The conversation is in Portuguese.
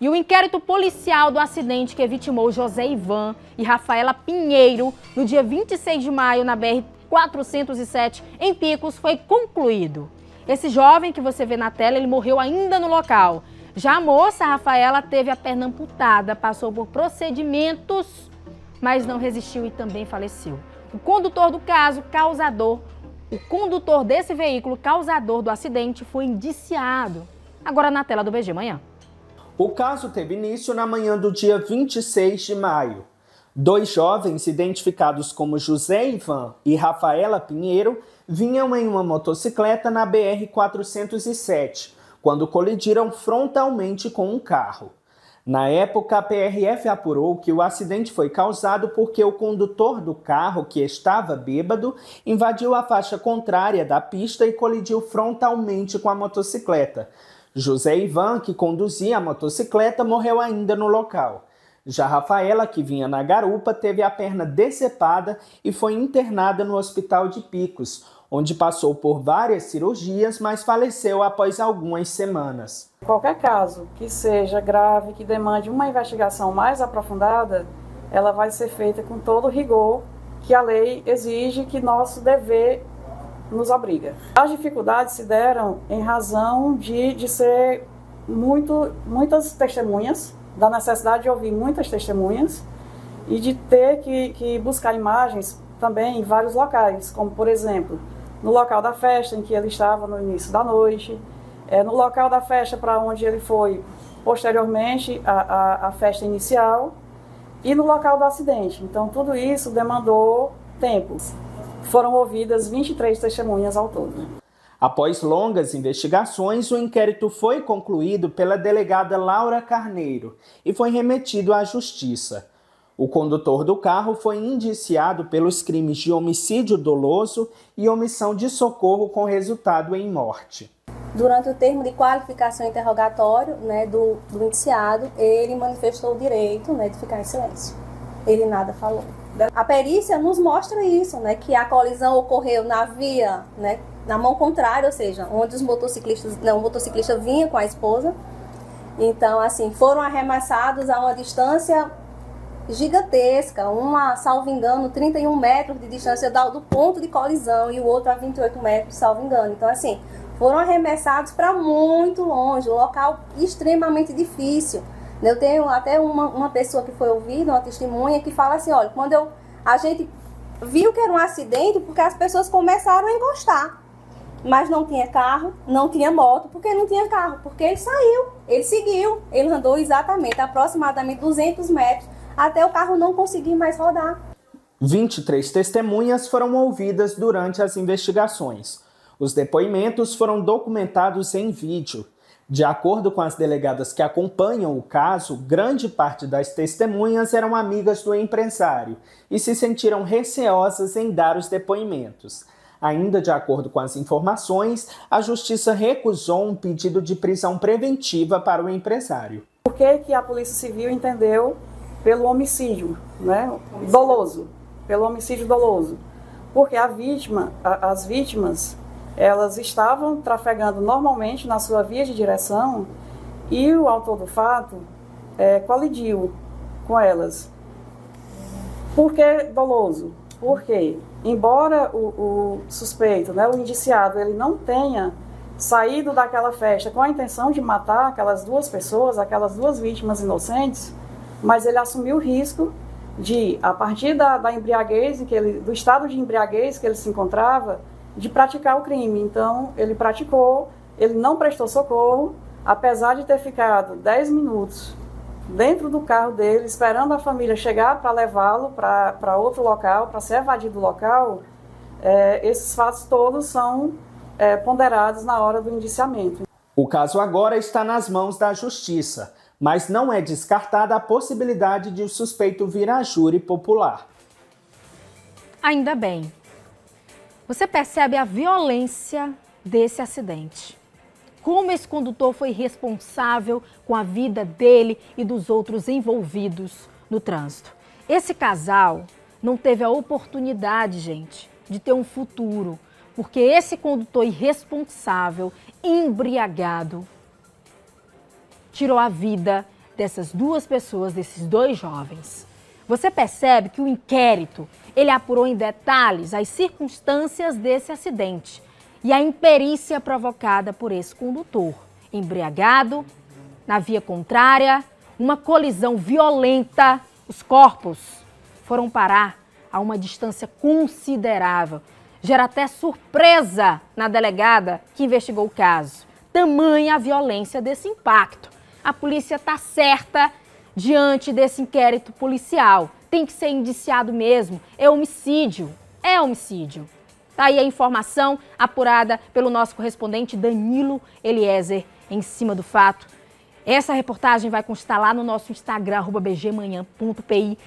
E o inquérito policial do acidente que vitimou José Ivan e Rafaela Pinheiro no dia 26 de maio na BR 407 em Picos foi concluído. Esse jovem que você vê na tela, ele morreu ainda no local. Já a moça, Rafaela, teve a perna amputada, passou por procedimentos, mas não resistiu e também faleceu. O condutor do caso, causador, o condutor desse veículo, causador do acidente, foi indiciado. Agora na tela do BG Manhã. O caso teve início na manhã do dia 26 de maio. Dois jovens, identificados como José Ivan e Rafaela Pinheiro, vinham em uma motocicleta na BR-407, quando colidiram frontalmente com um carro. Na época, a PRF apurou que o acidente foi causado porque o condutor do carro, que estava bêbado, invadiu a faixa contrária da pista e colidiu frontalmente com a motocicleta, José Ivan, que conduzia a motocicleta, morreu ainda no local. Já Rafaela, que vinha na garupa, teve a perna decepada e foi internada no hospital de Picos, onde passou por várias cirurgias, mas faleceu após algumas semanas. Qualquer caso que seja grave, que demande uma investigação mais aprofundada, ela vai ser feita com todo o rigor que a lei exige, que nosso dever nos obriga. As dificuldades se deram em razão de, de ser muito, muitas testemunhas, da necessidade de ouvir muitas testemunhas e de ter que, que buscar imagens também em vários locais, como por exemplo, no local da festa em que ele estava no início da noite, é, no local da festa para onde ele foi posteriormente à, à, à festa inicial e no local do acidente. Então, tudo isso demandou tempo foram ouvidas 23 testemunhas ao todo. Após longas investigações, o inquérito foi concluído pela delegada Laura Carneiro e foi remetido à Justiça. O condutor do carro foi indiciado pelos crimes de homicídio doloso e omissão de socorro com resultado em morte. Durante o termo de qualificação interrogatório né, do, do indiciado, ele manifestou o direito né, de ficar em silêncio. Ele nada falou. A perícia nos mostra isso, né, que a colisão ocorreu na via, né, na mão contrária, ou seja, onde os motociclistas, não, o motociclista vinha com a esposa. Então, assim, foram arremessados a uma distância gigantesca, uma, salvo engano, 31 metros de distância do ponto de colisão e o outro a 28 metros, salvo engano. Então, assim, foram arremessados para muito longe, um local extremamente difícil. Eu tenho até uma, uma pessoa que foi ouvida, uma testemunha, que fala assim, olha, quando eu, a gente viu que era um acidente, porque as pessoas começaram a encostar. Mas não tinha carro, não tinha moto, porque não tinha carro, porque ele saiu, ele seguiu, ele andou exatamente, aproximadamente 200 metros, até o carro não conseguir mais rodar. 23 testemunhas foram ouvidas durante as investigações. Os depoimentos foram documentados em vídeo de acordo com as delegadas que acompanham o caso, grande parte das testemunhas eram amigas do empresário e se sentiram receosas em dar os depoimentos. Ainda de acordo com as informações, a justiça recusou um pedido de prisão preventiva para o empresário. Por que, que a Polícia Civil entendeu pelo homicídio né, doloso? Pelo homicídio doloso. Porque a vítima, a, as vítimas elas estavam trafegando normalmente na sua via de direção e o autor do fato é, colidiu com elas. Por que doloso? Porque, embora o, o, suspeito, né, o indiciado, ele não tenha saído daquela festa com a intenção de matar aquelas duas pessoas, aquelas duas vítimas inocentes, mas ele assumiu o risco de, a partir da, da embriaguez, que ele, do estado de embriaguez que ele se encontrava, de praticar o crime. Então, ele praticou, ele não prestou socorro, apesar de ter ficado 10 minutos dentro do carro dele, esperando a família chegar para levá-lo para outro local, para ser evadido do local, é, esses fatos todos são é, ponderados na hora do indiciamento. O caso agora está nas mãos da Justiça, mas não é descartada a possibilidade de o suspeito vir a júri popular. Ainda bem, você percebe a violência desse acidente. Como esse condutor foi responsável com a vida dele e dos outros envolvidos no trânsito. Esse casal não teve a oportunidade, gente, de ter um futuro, porque esse condutor irresponsável, embriagado, tirou a vida dessas duas pessoas, desses dois jovens. Você percebe que o inquérito, ele apurou em detalhes as circunstâncias desse acidente e a imperícia provocada por esse condutor, embriagado, na via contrária, uma colisão violenta, os corpos foram parar a uma distância considerável. Gera até surpresa na delegada que investigou o caso. Tamanha a violência desse impacto. A polícia está certa diante desse inquérito policial. Tem que ser indiciado mesmo. É homicídio. É homicídio. Tá aí a informação apurada pelo nosso correspondente Danilo Eliezer em cima do fato. Essa reportagem vai constar lá no nosso Instagram, bgmanhã.pi.